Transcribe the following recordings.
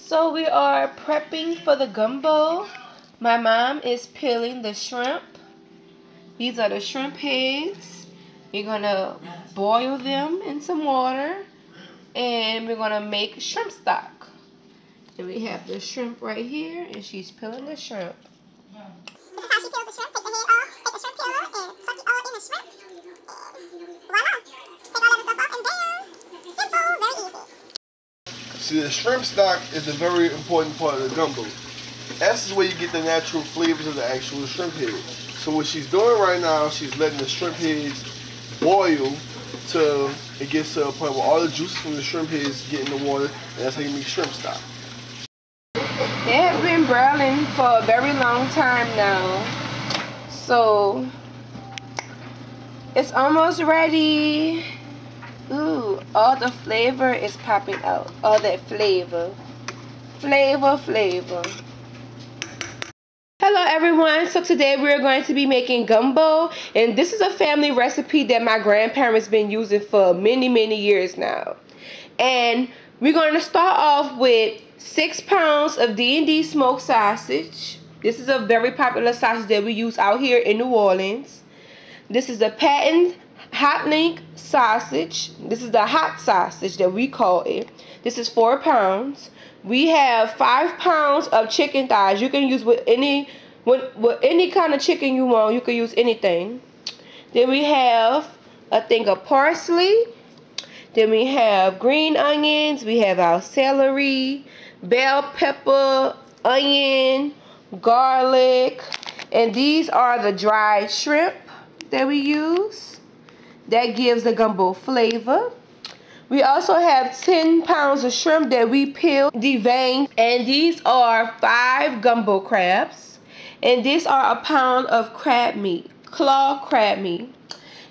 So we are prepping for the gumbo. My mom is peeling the shrimp. These are the shrimp heads. We're gonna boil them in some water and we're gonna make shrimp stock. And we have the shrimp right here and she's peeling the shrimp. See, the shrimp stock is a very important part of the gumbo. That's is where you get the natural flavors of the actual shrimp head. So what she's doing right now, she's letting the shrimp heads boil till it gets to a point where all the juices from the shrimp heads get in the water, and that's how you make shrimp stock. They have been broiling for a very long time now. So it's almost ready. Ooh, all the flavor is popping out. All that flavor. Flavor, flavor. Hello everyone, so today we are going to be making gumbo and this is a family recipe that my grandparents been using for many many years now. And we're going to start off with six pounds of D&D smoked sausage. This is a very popular sausage that we use out here in New Orleans. This is a Patton hot link sausage. This is the hot sausage that we call it. This is four pounds. We have five pounds of chicken thighs. You can use with any with, with any kind of chicken you want. You can use anything. Then we have a thing of parsley. Then we have green onions. We have our celery, bell pepper, onion, garlic. And these are the dried shrimp that we use. That gives the gumbo flavor. We also have 10 pounds of shrimp that we peeled, deveined, and these are five gumbo crabs. And these are a pound of crab meat, claw crab meat.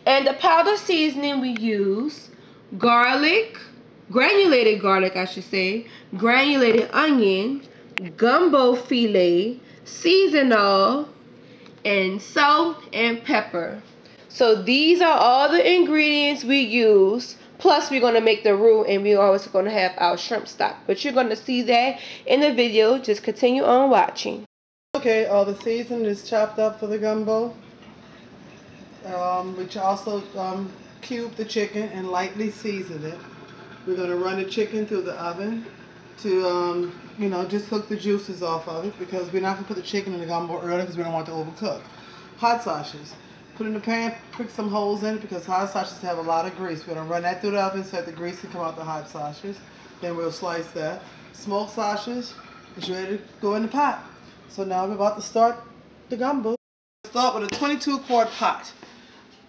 And the powder seasoning we use, garlic, granulated garlic I should say, granulated onion, gumbo filé, Season-All, and salt and pepper. So these are all the ingredients we use Plus, we're going to make the roux and we're always going to have our shrimp stock. But you're going to see that in the video. Just continue on watching. Okay, all the season is chopped up for the gumbo. Um, we also um, cube the chicken and lightly season it. We're going to run the chicken through the oven to, um, you know, just cook the juices off of it because we're not going to put the chicken in the gumbo early because we don't want to overcook. Hot sausages. Put in the pan, prick some holes in it because hot sausages have a lot of grease. We're going to run that through the oven so that the grease can come out the hot sausages. Then we'll slice that. Smoked sausages is ready to go in the pot. So now we're about to start the gumbo. Start with a 22 quart pot.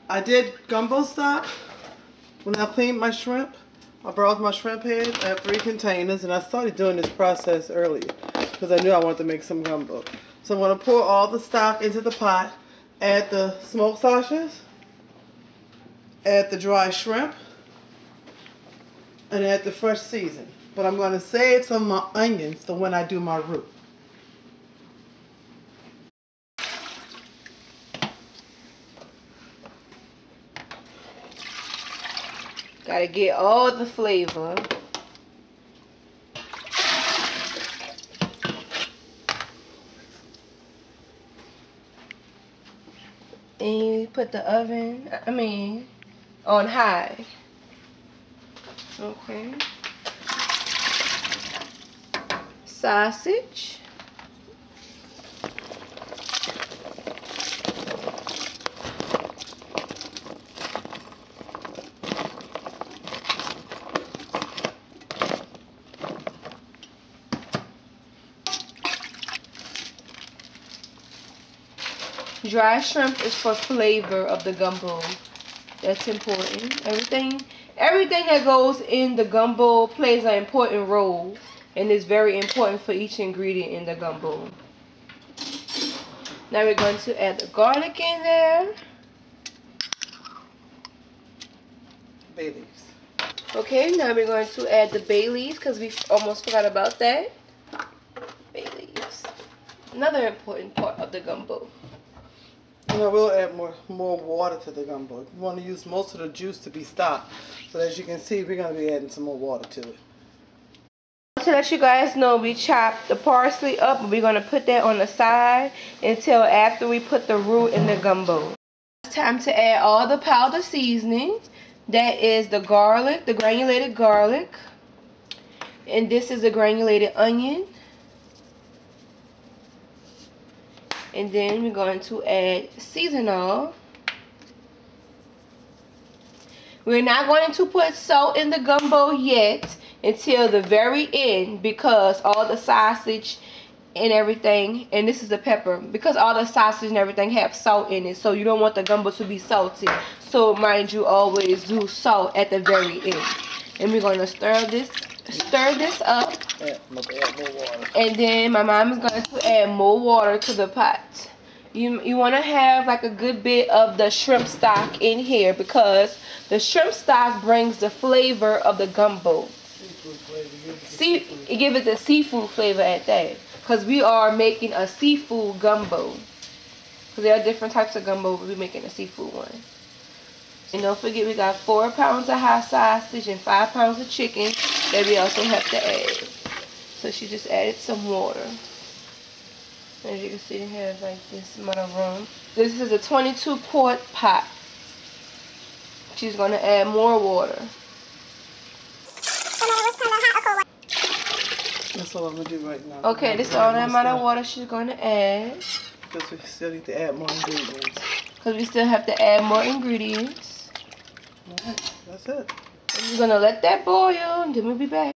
I did gumbo stock when I cleaned my shrimp. I brought my shrimp head. I have three containers and I started doing this process earlier because I knew I wanted to make some gumbo. So I'm going to pour all the stock into the pot, add the smoked sausages, add the dry shrimp, and add the fresh season. But I'm going to save some of my onions for when I do my roux. Gotta get all the flavor. And you put the oven, I mean, on high. Okay. Sausage. Dry shrimp is for flavor of the gumbo. That's important. Everything everything that goes in the gumbo plays an important role and is very important for each ingredient in the gumbo. Now we're going to add the garlic in there. Bay leaves. Okay, now we're going to add the bay leaves because we almost forgot about that. Bay leaves. Another important part of the gumbo. And I will add more more water to the gumbo. You want to use most of the juice to be stock. But as you can see, we're going to be adding some more water to it. To let you guys know, we chopped the parsley up. We're going to put that on the side until after we put the roux in the gumbo. It's time to add all the powder seasoning. That is the garlic, the granulated garlic. And this is the granulated onion. And then we're going to add Season-All. We're not going to put salt in the gumbo yet until the very end because all the sausage and everything and this is the pepper because all the sausage and everything have salt in it so you don't want the gumbo to be salty so mind you always do salt at the very end and we're going to stir this stir this up and then my mom is going to add more water to the pot you you want to have like a good bit of the shrimp stock in here because the shrimp stock brings the flavor of the gumbo See, it give it the seafood flavor at that. Because we are making a seafood gumbo. Because there are different types of gumbo, but we're making a seafood one. And don't forget, we got four pounds of hot sausage and five pounds of chicken that we also have to add. So she just added some water. As you can see, they have like this amount of room. This is a 22 quart pot. She's going to add more water. That's all I'm gonna do right now. Okay, this is all the amount of water she's going to add. Because we still need to add more ingredients. Because we still have to add more ingredients. Alright, that's it. Going to let that boil and um, then we'll be back.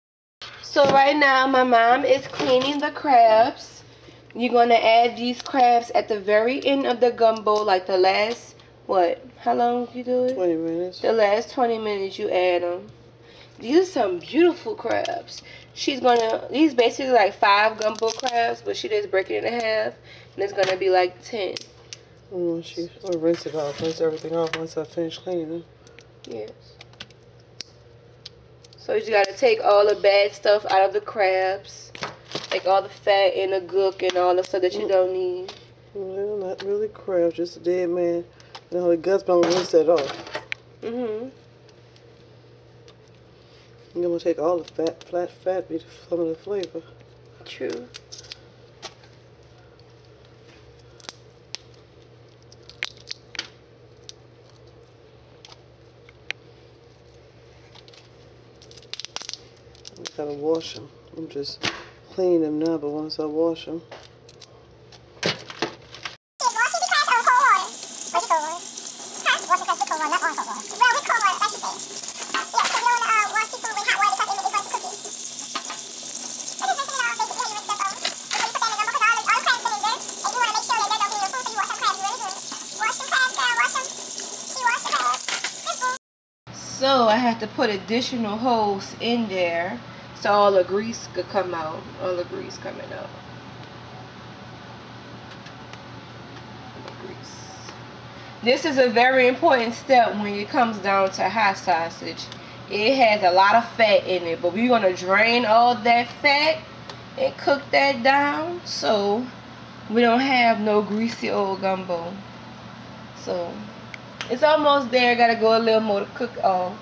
So right now, my mom is cleaning the crabs. You're going to add these crabs at the very end of the gumbo, like the last, what, how long you do it? 20 minutes. The last 20 minutes you add them. These are some beautiful crabs. She's gonna, these basically like five gumbo crabs, but she just break it in half, and it's gonna be like 10. Oh, she, I'll rinse it off, rinse everything off once I finish cleaning. Yes. So you gotta take all the bad stuff out of the crabs. Like all the fat and the gook and all the stuff that you don't need. Well, not really crabs, just a dead man. You know, the guts, I'm gonna rinse that off. Mm-hmm. You're gonna take all the fat, flat fat, be some of the flavor. True. Gotta wash them. I'm just cleaning them now, but once I wash them, So I had to put additional holes in there so all the grease could come out. All the grease coming out. This is a very important step when it comes down to hot sausage. It has a lot of fat in it, but we're going to drain all that fat and cook that down so we don't have no greasy old gumbo. So it's almost there. Gotta go a little more to cook. Oh,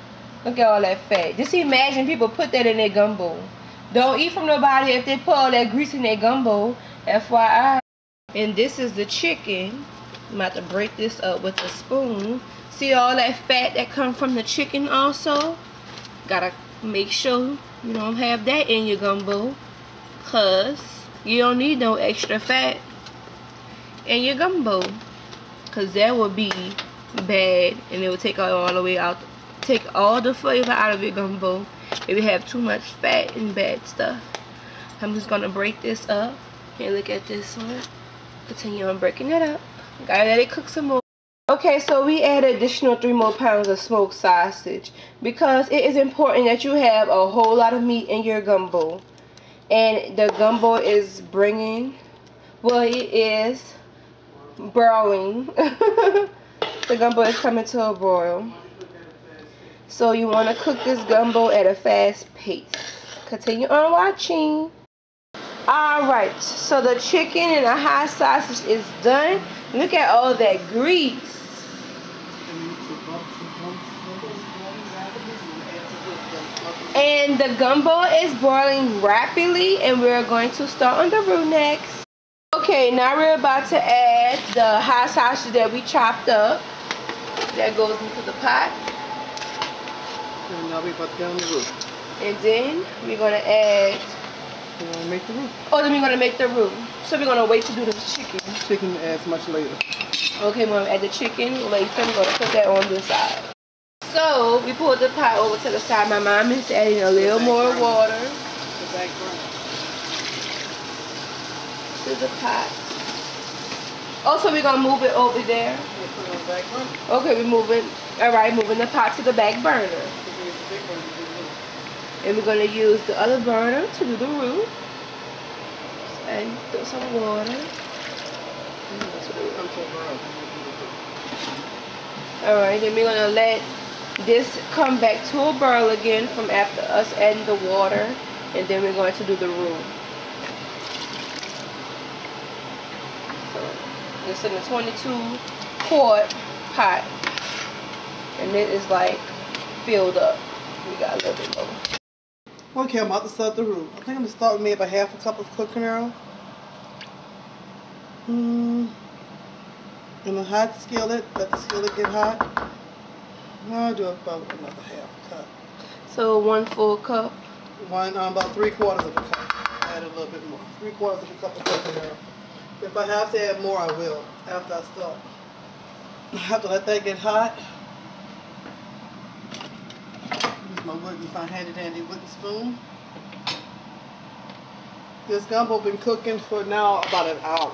look at all that fat. Just imagine people put that in their gumbo. Don't eat from nobody if they put all that grease in their gumbo. FYI. And this is the chicken. I'm about to break this up with a spoon. See all that fat that come from the chicken also? Gotta make sure you don't have that in your gumbo. Cause you don't need no extra fat in your gumbo. Cause that would be bad and it will take all the way out take all the flavor out of your gumbo. If you have too much fat and bad stuff I'm just gonna break this up and look at this one. Continue on breaking it up. Gotta let it cook some more. Okay so we add additional three more pounds of smoked sausage because it is important that you have a whole lot of meat in your gumbo. And the gumbo is bringing well it is broiling the gumbo is coming to a boil. So you want to cook this gumbo at a fast pace. Continue on watching. Alright, so the chicken and the hot sausage is done. Look at all that grease. And the gumbo is boiling rapidly, and we're going to start on the roux next. Okay, now we're about to add the hot sausage that we chopped up. That goes into the pot. And now we about to get on the roux. And then we're gonna add, oh, We're gonna make the roux. oh, then we're gonna make the roux. So we're gonna wait to do the chicken. Chicken adds much later. Okay, we're gonna add the chicken later. We're gonna put that on the side. So we pulled the pot over to the side. My mom is adding a little more water The back burner. to the pot. Also, we're gonna move it over there. Put it on the back. Okay, we're moving. All right, moving the pot to the back burner. It's to. And we're gonna use the other burner to do the roux. And put some water. To. Alright, then we're gonna let this come back to a boil again from after us adding the water. And then we're going to do the roux. So this is a 22 quart pot. And it is like filled up. We got a little bit. Okay, I'm about to start the roux. I think I'm gonna start with maybe about half a cup of cooking oil. Hmm. In a hot skillet, let the skillet get hot. I'll do about another half cup. So one full cup. One, um, about three quarters of a cup. Add a little bit more. Three quarters of a cup of cooking oil. If I have to add more, I will after I start. I have to let that get hot. My wooden, my handy dandy wooden spoon. This gumbo been cooking for now about an hour.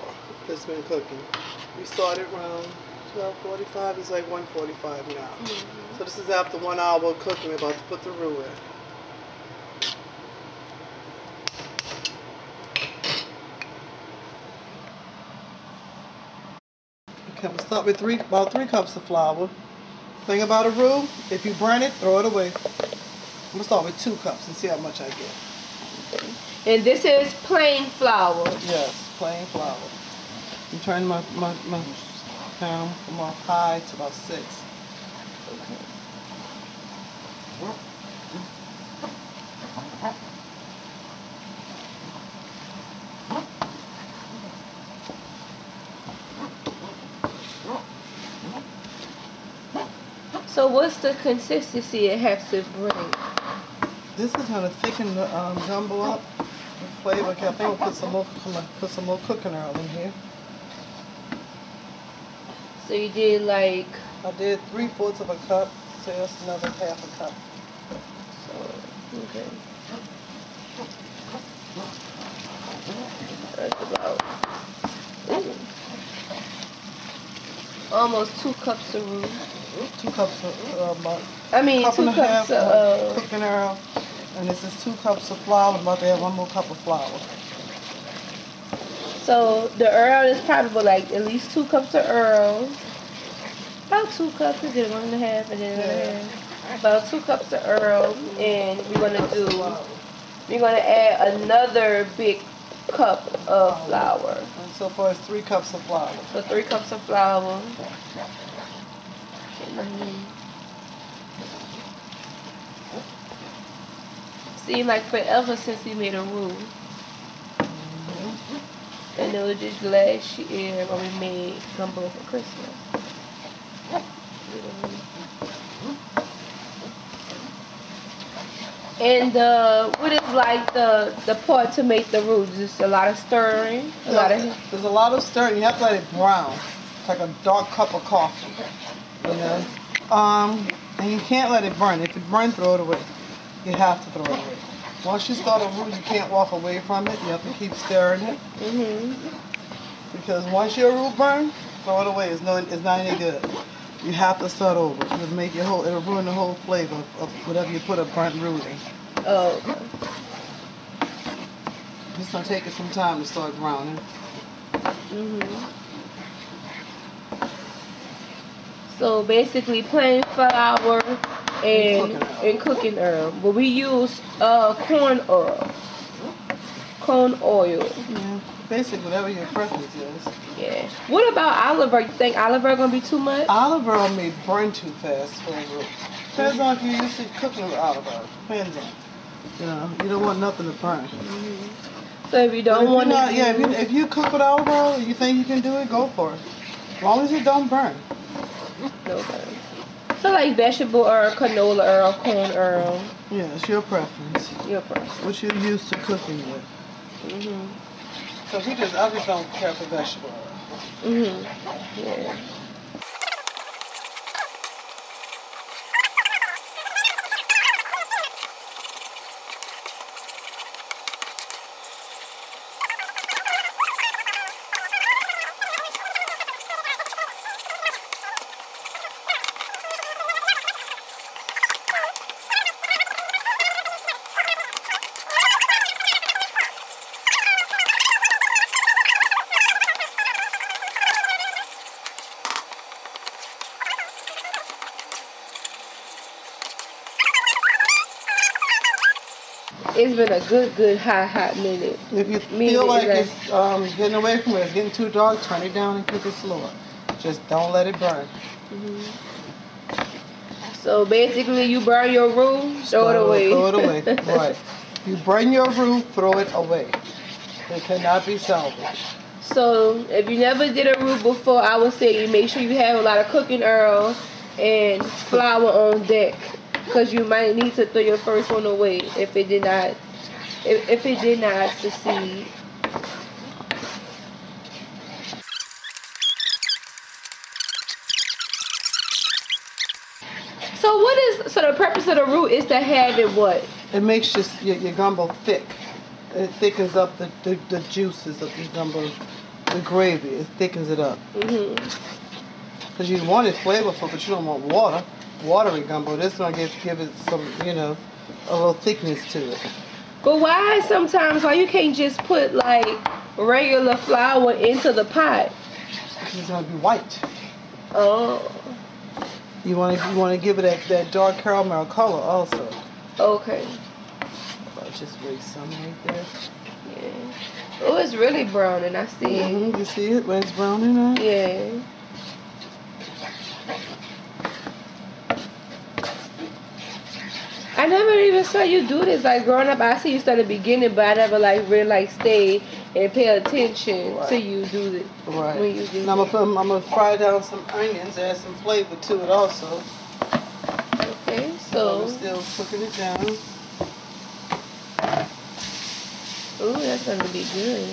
It's been cooking. We started around 12:45. It's like 1:45 now. Mm-hmm. So this is after one hour of cooking. We're about to put the roux in. Okay, we'll start with three, about three cups of flour. Thing about a roux, if you burn it, throw it away. I'm gonna start with two cups and see how much I get. And this is plain flour. Yes, plain flour. I'm turning my, my, my down from off high to about six. So what's the consistency it has to bring? This is gonna thicken the um, gumbo up with flavor. Okay, I think we'll put some more, put some more cooking oil in here. So you did like I did three fourths of a cup, so that's another half a cup. so okay. That's about ooh, almost two cups of roux. Two cups of, uh, I mean two cups half of of uh, cooking oil, and this is two cups of flour. I'm about to add one more cup of flour. so the Earl is probably like at least two cups of Earl. About two cups, and then one and a half, and then a half. About two cups of Earl, and we're gonna do. We're gonna add another big cup of flour. And so far, it's three cups of flour. So three cups of flour. Seemed like forever since we made a roux. And it was just last year when we made gumbo for Christmas. And uh, what is like the the part to make the roux? Just a lot of stirring, a lot of There's a lot of stirring. You have to let it brown. It's like a dark cup of coffee. You know? Um, and you can't let it burn. If it burns, throw it away. You have to throw it away. Once you start a roux, you can't walk away from it. You have to keep stirring it. hmm Because once your roux burn, throw it away. It's no, it's not any good. You have to start over. It'll make your whole, it'll ruin the whole flavor of whatever you put a burnt roux in. Oh, okay. It's gonna take it some time to start browning. hmm So basically, plain flour and cooking oil. and cooking oil. But we use uh corn oil, corn oil. Yeah. Basically, whatever your preference is. Yeah. What about olive oil? You think olive oil gonna be too much? Olive oil may burn too fast for a. Depends on if you're used to cooking with olive oil. Depends on. You know, you don't want nothing to burn. So if you don't if want not- to, yeah, if you, if you cook with olive oil, you think you can do it, go for it. As long as it don't burn. Okay. So like vegetable oil, canola oil, corn oil, Yeah, it's your preference. your preference. What you're used to cooking with. Mhm. So we just, I just don't care for vegetable oil. Mhm. Yeah. It's been a good, good hot, hot minute. If you Me feel like it's um, getting away from it, it's getting too dark, turn it down and cook it slower. Just don't let it burn. So basically, you burn your roux, throw it away. Throw it away. right. You burn your roux, throw it away. It cannot be salvaged. So if you never did a roux before, I would say you make sure you have a lot of cooking oil and flour on deck, because you might need to throw your first one away if it did not, if, if it did not succeed. So what is so the purpose of the roux is to have it what? It makes just your, your gumbo thick. It thickens up the, the, the juices of the gumbo, the gravy. It thickens it up. hmm Because you want it flavorful, but you don't want water. Watery gumbo. This gonna give give it some, you know, a little thickness to it. But why sometimes why you can't just put like regular flour into the pot? It's gonna be white. Oh, You want to you want to give it that, that dark caramel color also. okay. I'll just waste some right there. Yeah. Oh, it's really brown, and I see it. hmm You see it when it's browning out? Yeah. I never even saw you do this. Like growing up, I see you start at the beginning, but I never like really like stay and pay attention Right. to you do it Right. when you do. And I'm gonna it. I'm gonna fry down some onions, add some flavor to it also. Okay, so I'm so still cooking it down. ooh, that's gonna be good.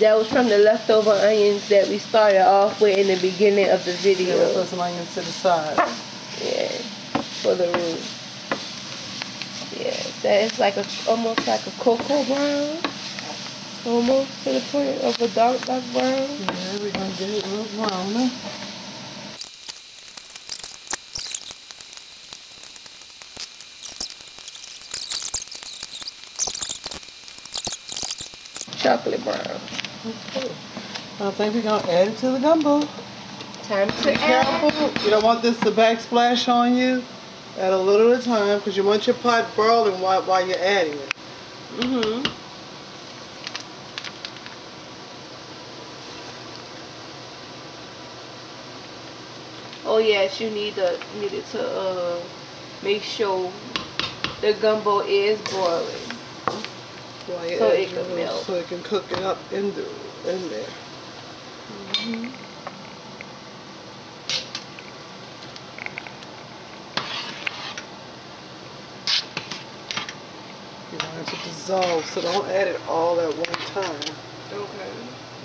That was from the leftover onions that we started off with in the beginning of the video. Yeah, put some onions to the side. Yeah, for the roux. Yeah, that is like a almost like a cocoa brown, almost to the point of a dark dark brown. Yeah, we're gonna get it a little browner. chocolate brown. Okay. I think we're gonna add it to the gumbo. Time to Be add. careful. You don't want this to backsplash on you. Add a little at a time because you want your pot boiling while, while you're adding it. Mhm. Oh yes, you need to needed to uh make sure the gumbo is boiling. So it can melt. So it can cook it up in, the, in there. You want it to dissolve, so don't add it all at one time. Okay.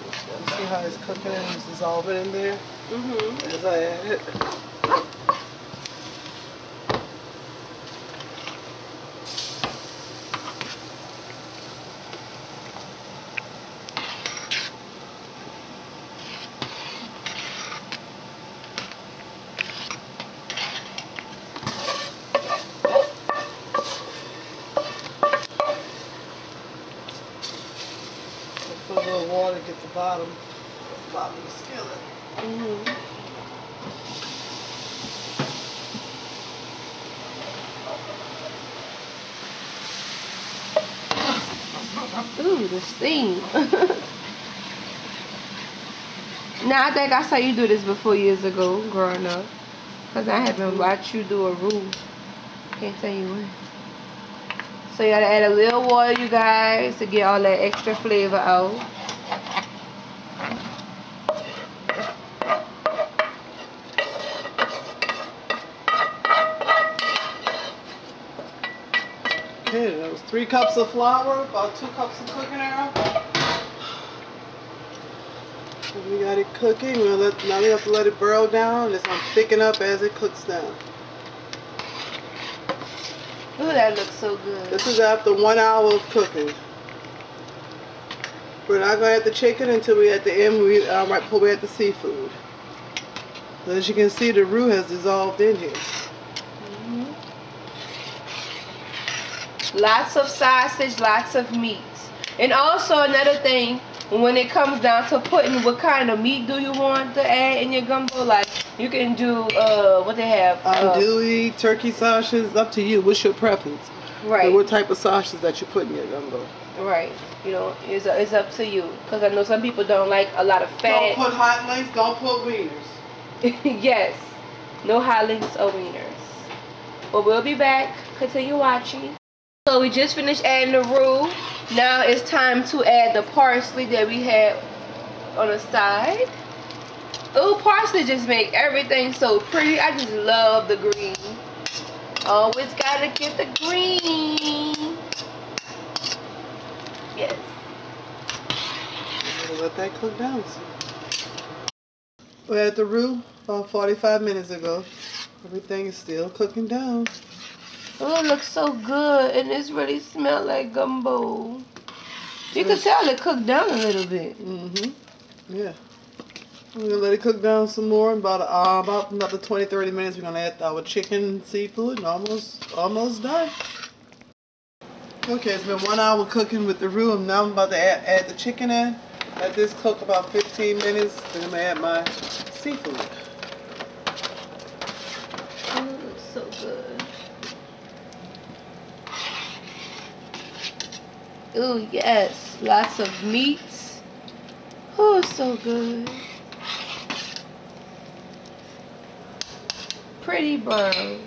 You see how it's cooking and it's dissolving in there Mhm. as I add it. Put a little get the bottom, bottom of the skillet. Mm -hmm. Ooh, the steam. Now I think I saw you do this before years ago, growing up. Cause I haven't watched you do a roux. Can't tell you when. So you gotta add a little water, you guys, to get all that extra flavor out. Okay, that was three cups of flour, about two cups of cooking oil. And we got it cooking. We're gonna let, now we have to let it boil down. It's gonna thicken up as it cooks down. Ooh, that looks so good. This is after one hour of cooking. We're not gonna add the chicken until we at the end, we, um, right before we add the seafood. As you can see, the roux has dissolved in here. Lots of sausage, lots of meats. And also another thing, when it comes down to putting what kind of meat do you want to add in your gumbo, like you can do uh what they have. uh, Andouille, turkey sausages, up to you. What's your preference? right. And what type of sausages that you put in your gumbo? Right. You know, it's, it's up to you. Because I know some people don't like a lot of fat. Don't put hot links, don't put wieners. yes. No hot links or wieners. But we'll be back. Continue watching. So we just finished adding the roux. Now it's time to add the parsley that we had on the side. Ooh, parsley just make everything so pretty. I just love the green. Always gotta get the green. Yes. Let that cook down. We had the roux about 45 minutes ago. Everything is still cooking down. Oh, it looks so good, and it's really smell like gumbo. You can tell it cooked down a little bit. Mm-hmm. Yeah. We're gonna let it cook down some more. About uh, about another 20, 30 minutes. We're gonna add our chicken, seafood, and almost almost done. Okay, it's been one hour cooking with the roux. now I'm about to add, add the chicken in. Let this cook about 15 minutes. Then I'm gonna add my seafood. Oh, it looks so good. Ooh, yes. Lots of meats. Oh, so good. Pretty brown.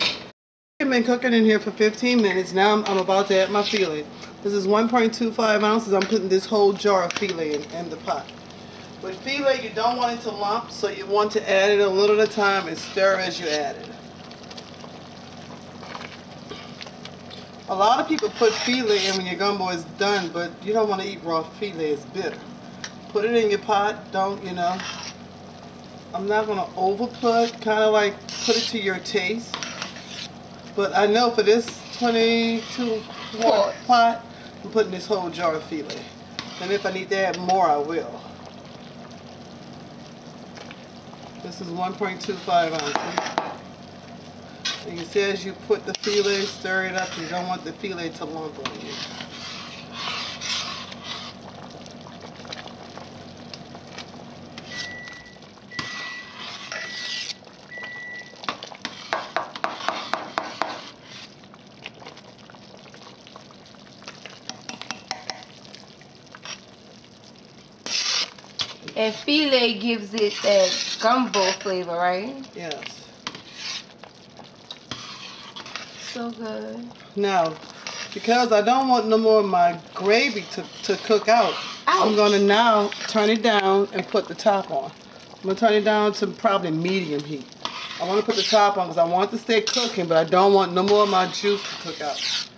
I've been cooking in here for 15 minutes. Now I'm, I'm about to add my filé. This is 1.25 ounces. I'm putting this whole jar of filé in, in the pot. With filé, you don't want it to lump, so you want to add it a little at a time and stir as you add it. A lot of people put filé in when your gumbo is done, but you don't want to eat raw filé. It's bitter. Put it in your pot. Don't, you know. I'm not going to over put, kind of like put it to your taste. But I know for this 22 quart pot, I'm putting this whole jar of filé. And if I need to add more, I will. This is 1.25 ounces. And you see as you put the filé, stir it up. You don't want the filé to lump on you. And filé gives it that gumbo flavor, right? Yes. So good. Now, because I don't want no more of my gravy to, to cook out, I'm going to now turn it down and put the top on. I'm going to turn it down to probably medium heat. I want to put the top on because I want it to stay cooking, but I don't want no more of my juice to cook out.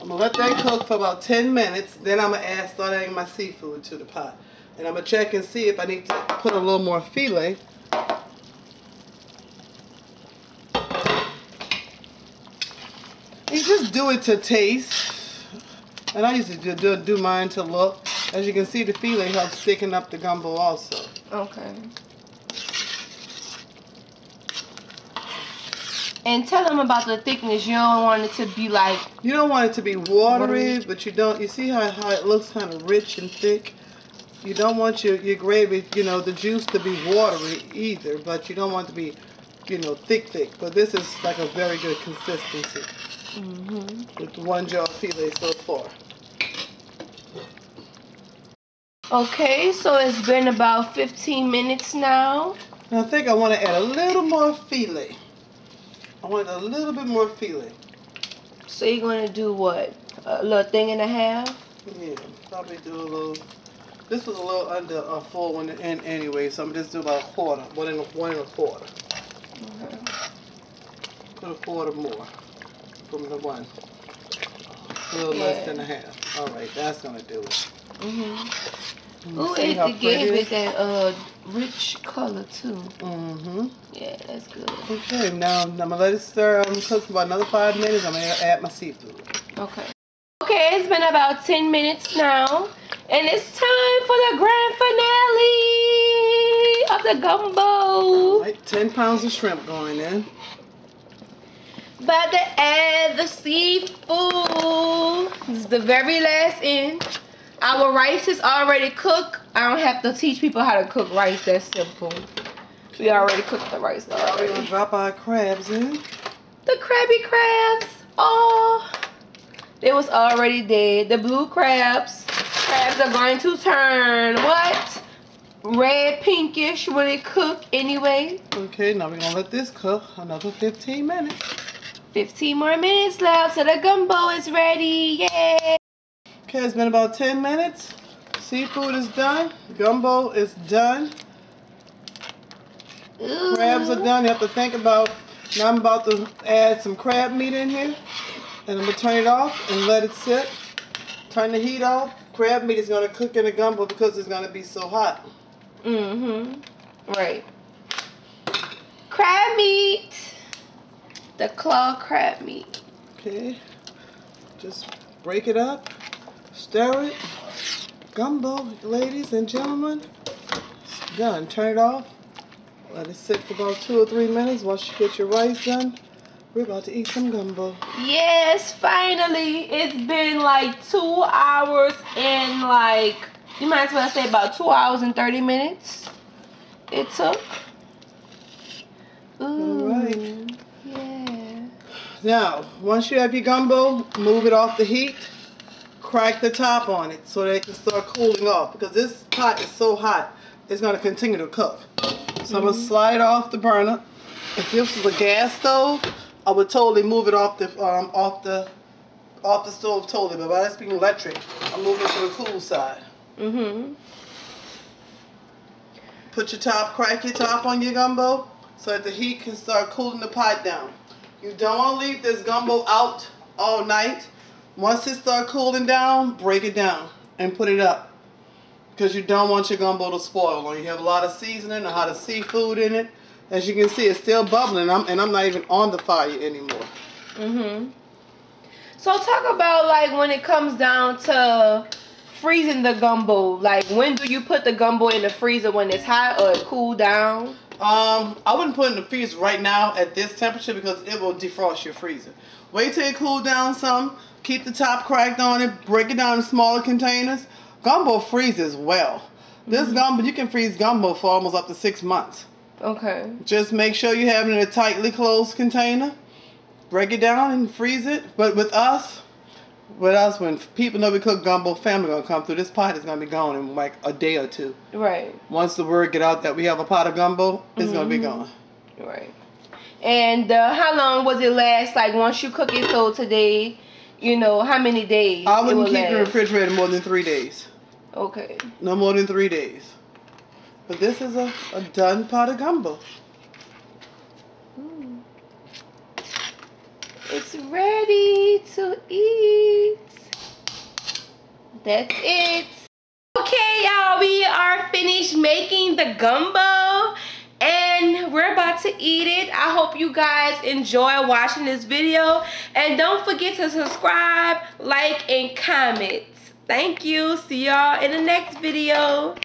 I'm going to let that cook for about 10 minutes. Then I'm going to add, start adding my seafood to the pot. And I'm going to check and see if I need to put a little more filé. You just do it to taste. And I used to do, do, do mine to look. As you can see, the filé helps thicken up the gumbo also. Okay. And tell them about the thickness. You don't want it to be like, You don't want it to be watery, Watery. but you don't, you see how, how it looks kind of rich and thick? You don't want your, your gravy, you know, the juice to be watery either, but you don't want it to be, you know, thick, thick. But this is like a very good consistency mm-hmm. with one jar of filé so far. Okay, so it's been about 15 minutes now. I think I want to add a little more filé. I want a little bit more filé. So you're gonna do what? A little thing and a half? Yeah, probably do a little. This was a little under a full one in anyway, so I'm just do about a quarter, one and a one and a quarter. Okay. Put a quarter more from the one. A little less than a half. All right, that's gonna do it. Mm-hmm. Let me Ooh, see it, gave it that uh rich color too. Mm-hmm. Yeah, that's good. Okay, now I'm gonna let it stir. I'm gonna cook for about another five minutes. I'm gonna add my seafood. Okay. Okay, it's been about 10 minutes now. And it's time for the grand finale of the gumbo. All right, ten pounds of shrimp going in. About to add the seafood. This is the very last in. Our rice is already cooked. I don't have to teach people how to cook rice. That's simple. We already cooked the rice Now we're gonna drop our crabs in. The crabby Crabs. Oh, they was already dead. The blue crabs. Crabs are going to turn what? Red, pinkish when it cook anyway. Okay, now we're gonna let this cook another 15 minutes. 15 more minutes left so the gumbo is ready. Yay! Okay, it's been about 10 minutes. Seafood is done. Gumbo is done. Ooh. Crabs are done. You have to think about. Now I'm about to add some crab meat in here, and I'm gonna turn it off and let it sit. Turn the heat off. Crab meat is gonna cook in the gumbo because it's gonna be so hot. Mm-hmm. Right. Crab meat. The claw crab meat. Okay, just break it up, stir it. Gumbo, ladies and gentlemen, it's done. Turn it off. Let it sit for about two or three minutes. Once you get your rice done, we're about to eat some gumbo. Yes, finally. It's been like two hours and like, you might as well say about two hours and 30 minutes. It took. Ooh. Alright. Yeah. Now, once you have your gumbo, move it off the heat. Crack the top on it so that it can start cooling off because this pot is so hot, it's going to continue to cook. So I'm going to slide off the burner. If this was a gas stove, I would totally move it off the um, off the off the stove totally. But by this being electric, I'm moving to the cool side. Mm-hmm. Put your top, crack your top on your gumbo so that the heat can start cooling the pot down. You don't want to leave this gumbo out all night. Once it start cooling down, break it down and put it up. Because you don't want your gumbo to spoil. Or you have a lot of seasoning a lot of seafood in it. As you can see, it's still bubbling I'm, and I'm not even on the fire anymore. Mm-hmm. So talk about like when it comes down to freezing the gumbo. Like when do you put the gumbo in the freezer when it's hot or it cool down? Um, I wouldn't put it in the freezer right now at this temperature because it will defrost your freezer. Wait till it cool down some. Keep the top cracked on it. Break it down in smaller containers. Gumbo freezes well. This gumbo, you can freeze gumbo for almost up to six months. Okay. Just make sure you have it in a tightly closed container. Break it down and freeze it. But with us, with us, when people know we cook gumbo, family gonna come through. This pot is gonna be gone in like a day or two. Right. Once the word get out that we have a pot of gumbo, it's gonna be Mhm. gone. Right. And uh, how long was it last? Like once you cook it so today, you know, how many days? I wouldn't keep it in the refrigerator more than three days. Okay. No more than three days. But this is a, a done pot of gumbo. It's ready to eat. That's it. Okay, y'all, we are finished making the gumbo and we're about to eat it. I hope you guys enjoy watching this video and don't forget to subscribe, like, and comment. Thank you. See y'all in the next video.